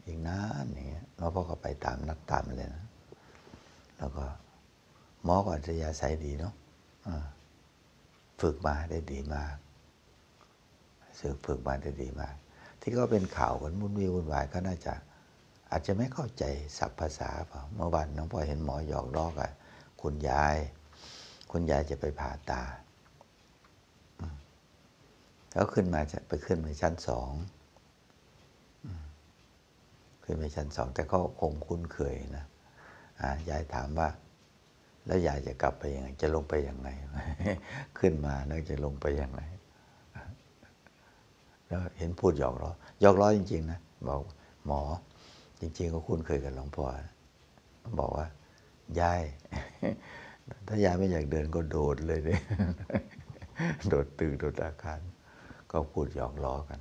อีกนานอย่างเงี้ยหลวงพ่อก็ไปตามนัดตามเลยนะ แล้วก็หมอก็อัจฉริยะใสดีเนาะฝึกมาได้ดีมาก สืบฝึกมาได้ดีมาก ที่เขาเป็นข่าวกันมุ่นวี่วุ่นวายก็น่าจะ อาจจะไม่เข้าใจศัพท์ภาษาเปล่าเมื่อวันน้องพ่อเห็นหมอหยอกล้อกับคุณยาย คุณยายจะไปผ่าตาแล้วขึ้นมาจะไปขึ้นไปชั้นสองขึ้นไปชั้นสองแต่ก็คงคุ้นเคยนะยายถามว่า แล้วยายจะกลับไปยังไง จะลงไปยังไง ขึ้นมาแล้วจะลงไปยังไง แล้วเห็นพูดหยอกล้อหยอกล้อจริง ๆ นะบอกหมอ จริง ๆ ก็คุ้นเคยกับหลวงพ่อบอกว่ายายถ้ายายไม่อยากเดินก็โดดเลยเลยโดดตึกโดดอาคารก็พูดหยอกล้อกัน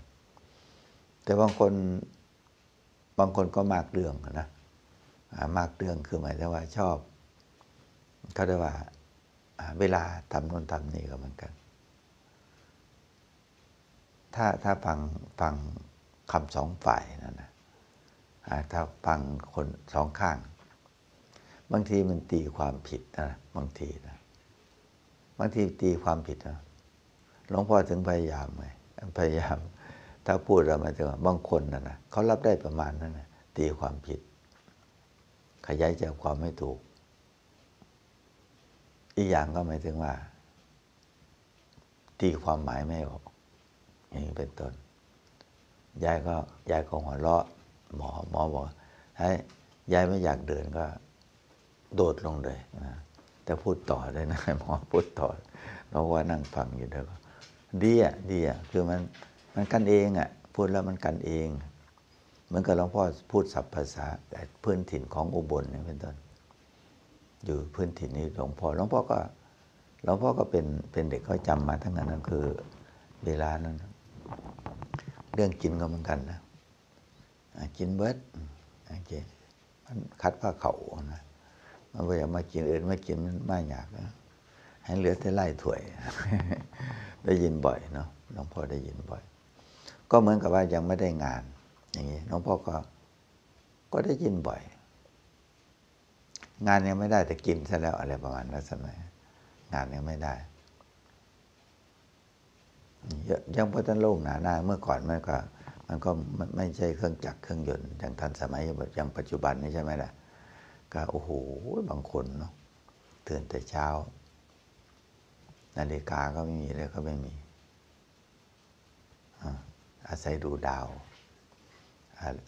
แต่บางคนบางคนก็มากเรื่องนะมากเรื่องคือหมายถึงว่าชอบเขาเรียกว่าเวลาทำโน่นทำนี่ก็เหมือนกัน ถ้าถ้าฟังฟังคำสองฝ่ายนั่นนะถ้าฟังคนสองข้าง บางทีมันตีความผิดนะบางทีนะบางทีตีความผิดนะหลวงพ่อถึงพยายามไงพยายาม ถ้าพูดเรามาถึงบางคนนะนะเขารับได้ประมาณนั้นนะตีความผิด ขยายจากความไม่ถูก อีกอย่างก็หมายถึงว่า ตีความหมายไม่ออก อย่างนี้เป็นต้นยายก็ยายก็หัวเราะหมอหมอบอกให้ยายไม่อยากเดินก็ โดดลงเลยนะแต่พูดต่อเลยนะหมอพูดต่อเราว่านั่งฟังอยู่เด้อดีอะดีอะคือมันมันกันเองอะพูดแล้วมันกันเองเหมือนกับหลวงพ่อพูดศัพท์ภาษาพื้นถิ่นของอุบลนี่เป็นต้นอยู่พื้นถิ่นนี้หลวงพ่อหลวงพ่อก็หลวงพ่อก็เป็นเป็นเด็กเขาจำมาทั้งนั้นนั่นคือ เวลานั้น เรื่องกินก็เหมือนกันนะกินเบิร์ดโอเคมันคัดผ้าเขานะมันก็อยากมากินอื่นไม่กินมันไม่อยากนะให้เหลือแต่ไล่ถวย ได้ยินบ่อยเนาะหลวงพ่อได้ยินบ่อย ก็เหมือนกับว่ายังไม่ได้งาน อย่างนี้หลวงพ่อก็ก็ได้ยินบ่อย งานยังไม่ได้แต่กินซะแล้วอะไรประมาณนั้นสมัยงานยังไม่ได้ ยังพุทธโลกหนาหน้าเมื่อก่อนมันก็มันก็ไม่ใช่เครื่องจักรเครื่องยนต์อย่างทันสมัยอย่างปัจจุบันนี่ใช่ไหมล่ะก็โอ้โหบางคนเนาะตื่นแต่เช้า นาฬิกาก็ไม่มีเลยก็ไม่มี อาศัยดูดาว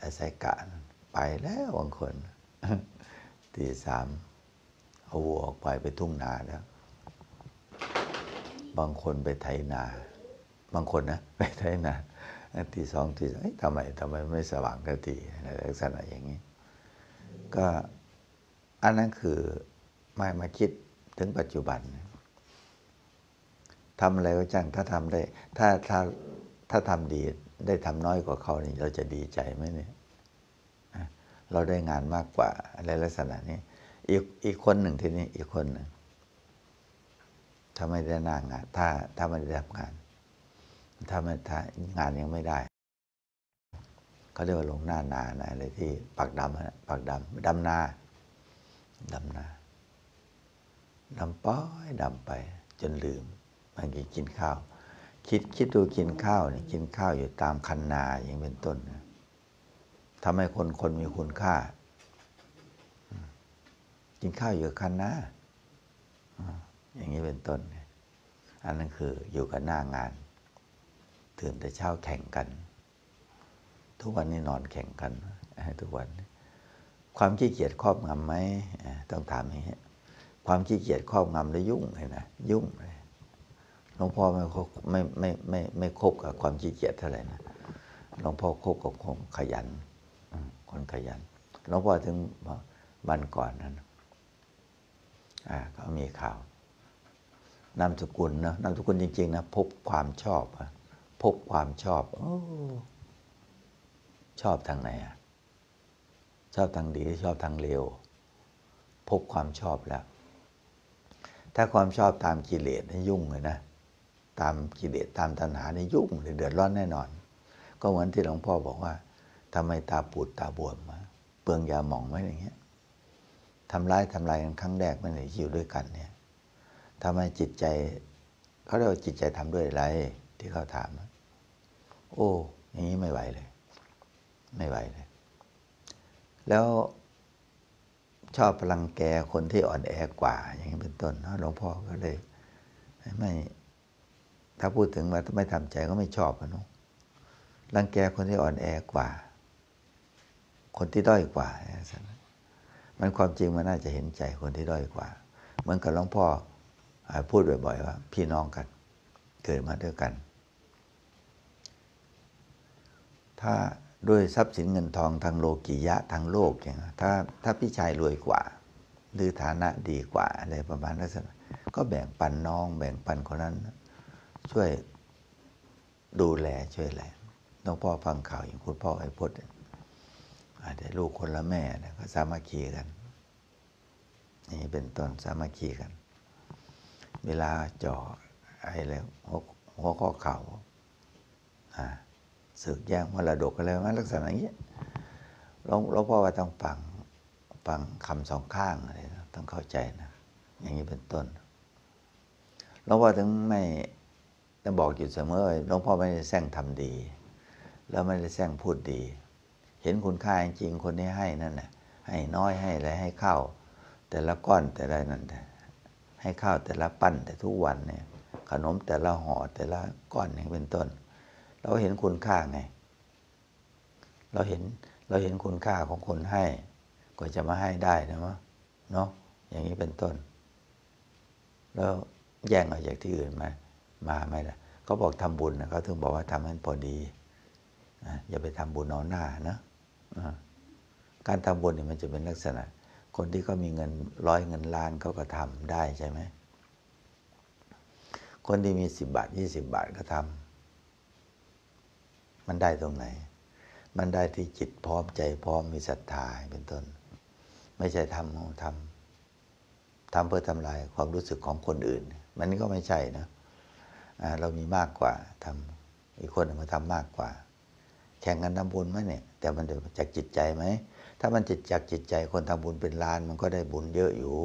อาศัยกะไปแล้วบางคนตีสามเอาวัวออกไปไปทุ่งนาแล้ว บางคนไปไถนา บางคนนะไปไถนาตีสองตีสองทำไมทำไมไม่สว่างกันทีลักษณะอย่างนี้ ก็อันนั้นคือไม่มาคิดถึงปัจจุบันทำอะไรก็จ้างถ้าทำได้ ถ้าถ้าถ้าทำดีได้ทำน้อยกว่าเขานี่เราจะดีใจไหมเนี่ยเราได้งานมากกว่าอะไรลักษณะนี้อีกอีกคนหนึ่งทีนี้อีกคนหนึ่งถ้าไม่ได้นางานถ้าถ้าไม่ได้ทำงาน ถ้าไม่ถ้างานยังไม่ได้เขาเรียกว่าลงหน้านานะอะไรที่ปักดำปักดำดำนาดำนาดำป้อยดำไป จนลืมบางทีกินข้าว คิดคิดดูกินข้าวเนี่ยกินข้าวอยู่ตามคันนาอย่างเป็นต้นทำให้คนคนมีคุณค่า กินข้าวอยู่คันนาอย่างนี้เป็นต้น อันนั้นคืออยู่กับหน้างาน ตื่นแต่เช้าแข่งกัน ทุกวันนี้นอนแข่งกันทุกวัน ความขี้เกียจครอบงำไหมต้องถามอย่างนี้ความขี้เกียจครอบงำแล้วยุ่งเลยนะยุ่งเลยหลวงพ่อไม่ไม่ไม่ไม่ไม่คบกับความขี้เกียจเท่าไหร่นะหลวงพ่อคบกับคนขยันคนขยันหลวงพ่อถึงวันก่อนนั้นอ่าเขามีข่าวนามสกุลนะนามสกุลจริง ๆ นะ พบความชอบ พบความชอบอชอบทางไหนอะชอบทางดีชอบทางเลวพบความชอบแล้ว ถ้าความชอบตามกิเลสนี่ยุ่งเลยนะ ตามกิเลสตามตัณหาในยุ่งเดือดร้อนแน่นอน ก็เหมือนที่หลวงพ่อบอกว่าทำไมตาปูดตาบวมมาเปลืองยาหมองไหมอย่างเงี้ยทำร้ายทำลายกันครั้งแรกไม่ได้อยู่ด้วยกันเนี่ยทำไมจิตใจเขาเรียกว่าจิตใจทำด้วยอะไรที่เขาถาม โอ้อย่างนี้ไม่ไหวเลย ไม่ไหวเลย แล้วชอบพลังแกคนที่อ่อนแอกว่า อย่างนี้เป็นต้นหลวงพ่อก็เลยไม่ถ้าพูดถึงว่าไม่ทำใจก็ไม่ชอบนะนุรังแกคนที่อ่อนแอกว่า คนที่ด้อยกว่า มันความจริงมันน่าจะเห็นใจคนที่ด้อยกว่า เหมือนกับหลวงพ่อพูดบ่อยๆว่า พี่น้องกัน เกิดมาด้วยกัน ถ้าด้วยทรัพย์สินเงินทองทางโลกิยะทางโลกอย่างถ้าถ้าพี่ชายรวยกว่า หรือฐานะดีกว่าอะไรประมาณนั้นก็แบ่งปันน้อง แบ่งปันคนนั้น ช่วยดูแลช่วยแลน้องพ่อฟังข่าวอย่างคุณพ่อไอ้พุทธอาจจะลูกคนละแม่ก็สามัคคีกัน นี่เป็นต้นสามัคคีกัน เวลาจ่อไอ้แล้วหัวข้อเข่าอ่า สึกแย่งมรดกอะไรมาลักษณะอย่างนี้หลวงหลวงพ่อว่าต้องฟังฟังคำสองข้างอะไรต้องเข้าใจนะอย่างนี้เป็นต้นหลวงพ่อถึงไม่ต้องบอกอยู่เสมอหลวงพ่อไม่ได้แซงทำดี แล้วไม่ได้แซงพูดดี เห็นคุณค่าจริงคนนี้ให้นั่นแหละให้น้อยให้อะไรให้ข้าวแต่ละก้อนแต่ละนั่นให้ข้าวแต่ละปั้นแต่ทุกวันเนี่ยขนมแต่ละห่อแต่ละก้อนอย่างเป็นต้น เราเห็นคุณค่าไง เราเห็นเราเห็นคุณค่าของคนให้กว่าจะมาให้ได้นะมะเนาะอย่างนี้เป็นต้น แล้วแย่งออกจากที่อื่นมา มาไม่ละเขาบอกทำบุญนะเขาถึงบอกว่าทำให้พอดีอย่าไปทำบุญนอนหน้านะการทำบุญเนี่ยมันจะเป็นลักษณะ คนที่เขามีเงินร้อยเงินล้านเขาก็ทำได้ใช่ไหมคนที่มีสิบบาทยี่สิบบาทก็ทำ มันได้ตรงไหน มันได้ที่จิตพร้อมใจพร้อมมีศรัทธาเป็นต้น ไม่ใช่ทำทำทำเพื่อทำลายความรู้สึกของคนอื่น มันก็ไม่ใช่นะเรามีมากกว่าทำอีกคนมาทำมากกว่า แข่งกันทำบุญไหมเนี่ย แต่มันเดี๋ยวจากจิตใจไหมถ้ามันจิตจากจิตใจคนทำบุญเป็นล้าน มันก็ได้บุญเยอะอยู่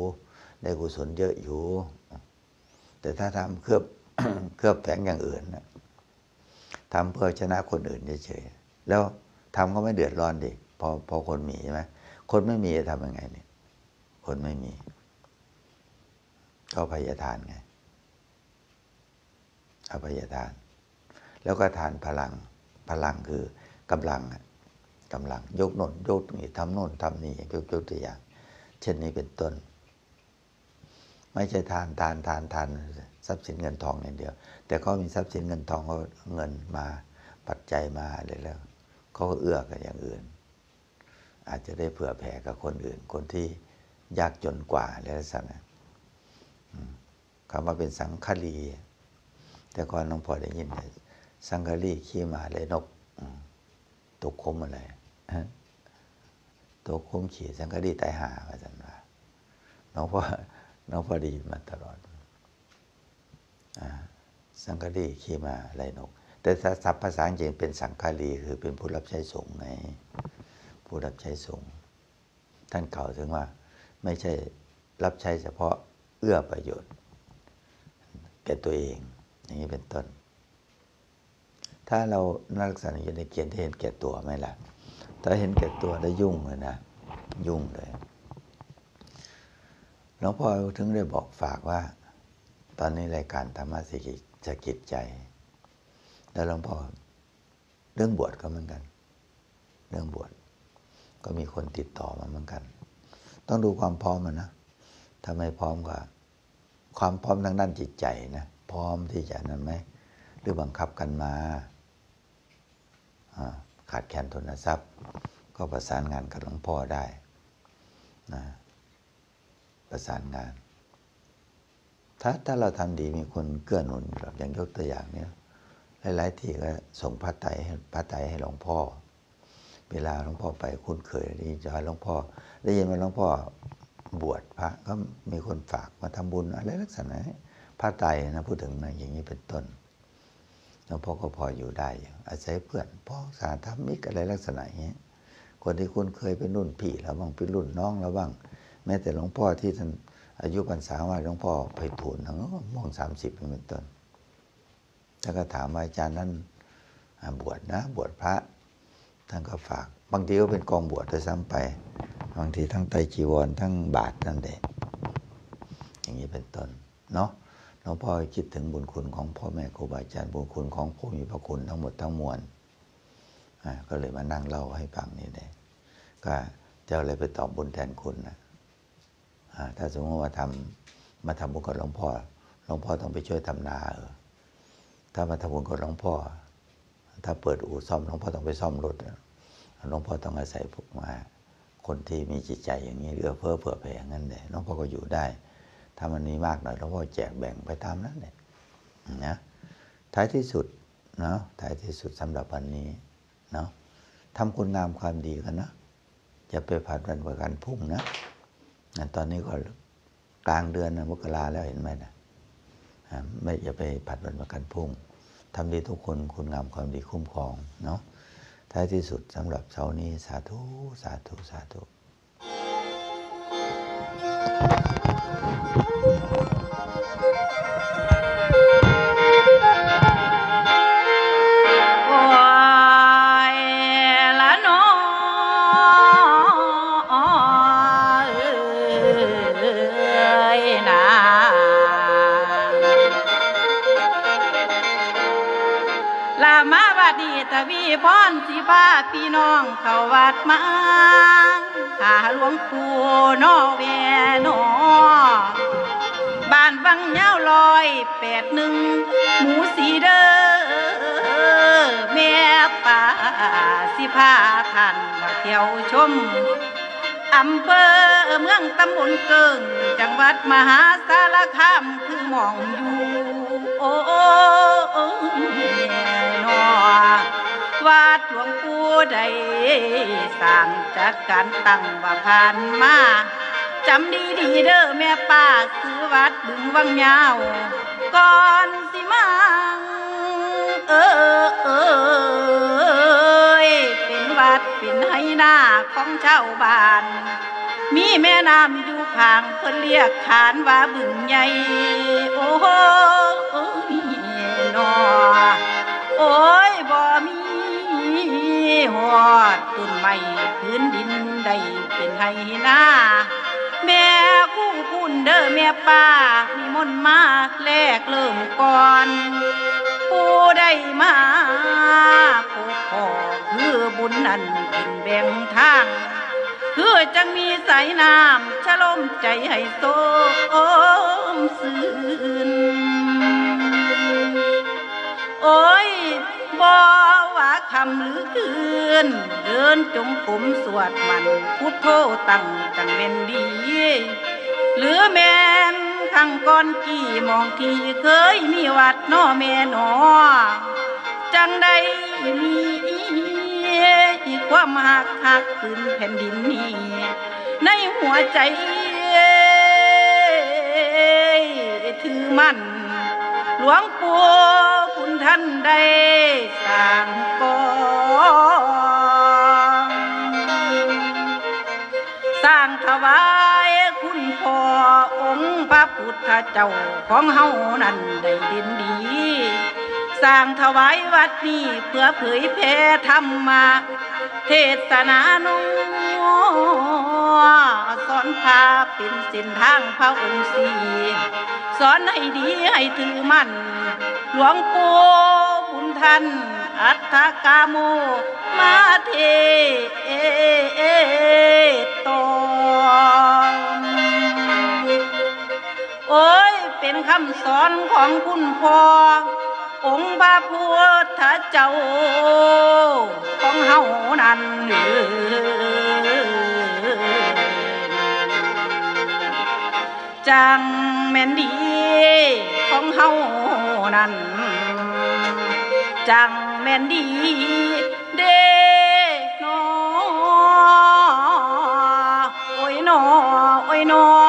ได้กุศลเยอะอยู่ แต่ถ้าทำเครือบเครือบแฝงอย่างอื่นนะ ทำเพื่อชนะคนอื่นเฉยๆแล้วทำก็ไม่เดือดร้อนดิพอพอคนมีใช่ไหมคนไม่มีจะทำยังไงเนี่ย คนไม่มี ก็พยาทานไงอภัยทาน แล้วก็ทานพลังพลังคือกำลังกำลังยกโน่นยกนี่ทำโน่นทำนี่ยกยกตัวอย่าง เช่นนี้เป็นต้น ไม่ใช่ทานทานทานทาน ทรัพย์สินเงินทองอย่างเดียว แต่เขามีทรัพย์สินเงินทองเขาเงินมาปัจจัยมาอะไรแล้วเขาก็เอื้อกับอย่างอื่น อาจจะได้เผื่อแผ่กับคนอื่น คนที่ยากจนกว่าอะไรสักนะคำว่าเป็นสังฆลี แต่ก่อนน้องพอได้ยินสังฆลีขี้มาเลยนกตกคมอะไรตกคมขี่สังฆลีตายหาว่าจันว่าน้องพ่อน้องพอดีมาตลอด สังฆลีขีมาไรนก แต่ถ้าศัพท์ภาษาจริงเป็นสังฆลีคือเป็นผู้รับใช้สงฆ์ไงผู้รับใช้สงฆ์ท่านเก่าถึงว่าไม่ใช่รับใช้เฉพาะเอื้อประโยชน์ แก่ตัวเอง อย่างนี้เป็นต้น ถ้าเรานักศึกษาอยู่ในเกียรติเห็นแก่ตัวไหมล่ะ ถ้าเห็นแก่ตัวได้ยุ่งเลยนะ ยุ่งเลยหลวงพ่อถึงได้บอกฝากว่า ตอนนี้รายการธรรมะสิกิจกิจใจ แล้วหลวงพ่อเรื่องบวชก็เหมือนกัน เรื่องบวชก็มีคนติดต่อมาเหมือนกัน ต้องดูความพร้อมมันนะถ้าไม่พร้อมก็ความพร้อมทางด้านจิตใจนะพร้อมที่จะนั้นไหมหรือบังคับกันมาขาดแคลนทุนทรัพย์ ก็ประสานงานกับหลวงพ่อได้นะประสานงาน ถ้าถ้าเราทำดีมีคนเกื้อหนุนอย่างยกตัวอย่างเนี้ยหลายๆที่ก็ส่งพระไตรพระไตรให้หลวงพ่อ เวลาหลวงพ่อไปคุ้นเคยดีจะหลวงพ่อ ได้ยินมาหลวงพ่อบวชพระก็มีคนฝากมาทำบุญอะไรลักษณะพระไตรนะพูดถึงนะอย่างนี้เป็นต้นหลวงพ่อก็พออยู่ได้อาศัยเพื่อนพ่อสาธรรมิกอะไรลักษณะอย่างนี้คนที่คุ้นเคยเป็นรุ่นพี่แล้วบ้างเป็นรุ่นน้องแล้วบ้าง แม้แต่หลวงพ่อที่ท่าน อายุพรรษาว่าหลวงพ่อไปทูลทั้งมองสามสิบเป็นต้นแล้วก็ถามว่าอาจารย์นั้นบวชนะ บวชพระท่านก็ฝาก บางทีก็เป็นกองบวชด้วยซ้ำไป บางทีทั้งไตจีวรทั้งบาทนั่นเองอย่างนี้เป็นต้นเนาะหลวงพ่อคิดถึงบุญคุณของพ่อแม่ครูบาอาจารย์บุญคุณของผู้มีพระคุณทั้งหมดทั้งมวลก็เลยมานั่งเล่าให้ฟังนี่เองก็จะเลยไปตอบบุญแทนคุณนะ ถ้าสมมติว่าทำมาทำบุญกับหลวงพ่อ หลวงพ่อต้องไปช่วยทำนาเออถ้ามาทำบุญกับหลวงพ่อ ถ้าเปิดอู่ซ่อมหลวงพ่อต้องไปซ่อมรถหลวงพ่อต้องอาศัยพวกมา คนที่มีจิตใจอย่างนี้เอื้อเฟื้อเผื่อแผ่อย่างนั้นเลยหลวงพ่อก็อยู่ได้ ถ้ามันมีมากหน่อยหลวงพ่อแจกแบ่งไปตามนั้นเลยนะท้ายที่สุดเนาะท้ายที่สุดสำหรับวันนี้เนาะทำคุณงามความดีกันนะอย่าไปผัดวันประกันพรุ่งนะ ตอนนี้ก็กลางเดือนนะมกราแล้วเห็นไหมนะไม่อย่าไปผัดวันประกันพรุ่งทำดีทุกคนคุณงามความดีคุ้มครองเนาะท้ายที่สุดสำหรับเช้านี้สาธุ สาธุ สาธุ พรสิพาพี่น้องเข้าวัดมาหาหลวงปู่นอแวนอบ้านวังยาลอยแปดหนึ่งหมูสีเด้อแม่ป่าสิพาท่านมาเที่ยวชมอำเภอเมืองตำบลเกิงจังหวัดมหาสารคามคือมองอยู่ หลวงปู่ใดสร้างจัดการตั้งว่าผ่านมาจำดีดีๆเด้อแม่ป้าซื้อวัดบึงวังยาวก่อนสิมาเออเอยเป็นวัดเป็นไหนาของชาวบ้าน มีแม่น้ำอยู่ข้างเพิ่นเรียกขานว่าบึงใหญ่โอ้โหนอโอ้ยบ่มี หอดต้นไม้พื้นดินใดเป็นไห้นาแม่คู่คุณเด้อแม่ป้ามีมนมาแลกเริ่มก่อน ผู้ได้มาพบพ่อคือบุญนั้นเป็นแบ่งทางคือจังมีสายน้ำชะลมใจให้โสมสื่นโอ้ย บ่ว่าคำหรือคืน เดินจงกรมสวดมันพุทโธตั้งจังเม่นดี หรือแม่นข้างก้อนกี่มองที่เคยมีวัดน้อแม่นอจังได้มีความหักหักขึ้นแผ่นดินนี้ในหัวใจถือมั่นหลวงปู่คุณท่านได้สร้างกองสร้างถวายคุณพ่อองค์พระพุทธเจ้าของเฮานั้นได้ดินดี สร้างถวายวัดนี้เพื่อเผยแผ่ธรรมะเทศนาโนสอนพาเป็นเส้นทางพระองค์สีสอนให้ดีให้ถือมั่น หลวงปู่บุญท่าน อัตถกาโมมาเทตองโอ้ยเป็นคำสอนของคุณพ่อ องค์พระพุทธเจ้า ของเฮานั้นเด้อจังแม่นดีของเฮานั้นจัง แม่นดีเด้นอโอ้ยนอโอ้ยนอ